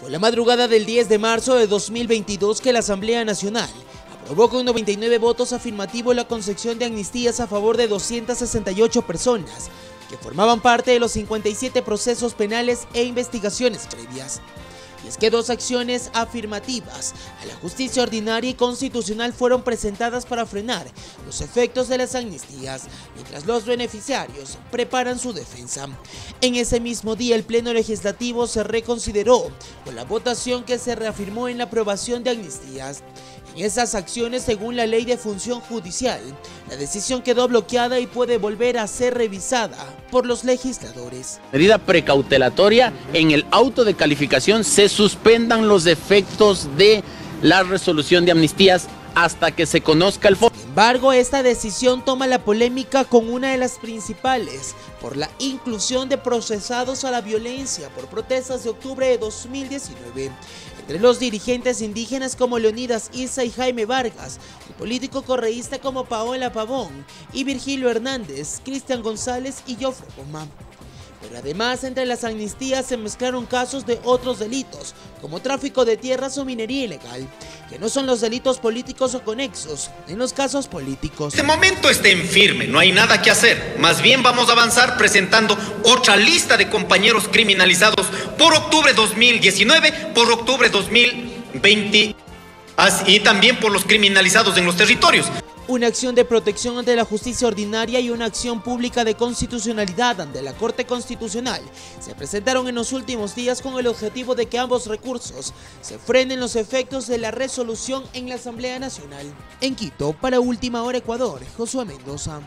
Fue la madrugada del 10 de marzo de 2022 que la Asamblea Nacional aprobó con 99 votos afirmativos la concepción de amnistías a favor de 268 personas que formaban parte de los 57 procesos penales e investigaciones previas es que dos acciones afirmativas a la justicia ordinaria y constitucional fueron presentadas para frenar los efectos de las amnistías, mientras los beneficiarios preparan su defensa. En ese mismo día el Pleno Legislativo se reconsideró con la votación que se reafirmó en la aprobación de amnistías. Esas acciones, según la ley de función judicial, la decisión quedó bloqueada y puede volver a ser revisada por los legisladores. Medida precautelatoria, en el auto de calificación se suspendan los efectos de la resolución de amnistías hasta que se conozca el fondo. Sin embargo, esta decisión toma la polémica con una de las principales por la inclusión de procesados a la violencia por protestas de octubre de 2019 entre los dirigentes indígenas como Leonidas Isa y Jaime Vargas, el político correísta como Paola Pavón y Virgilio Hernández, Cristian González y Jofre Poma. Pero además entre las amnistías se mezclaron casos de otros delitos, como tráfico de tierras o minería ilegal, que no son los delitos políticos o conexos en los casos políticos. Este momento está en firme, no hay nada que hacer. Más bien vamos a avanzar presentando otra lista de compañeros criminalizados por octubre 2019, por octubre 2020 y también por los criminalizados en los territorios una acción de protección ante la justicia ordinaria y una acción pública de constitucionalidad ante la Corte Constitucional se presentaron en los últimos días con el objetivo de que ambos recursos se frenen los efectos de la resolución en la Asamblea Nacional. En Quito, para Última Hora Ecuador, Josué Mendoza.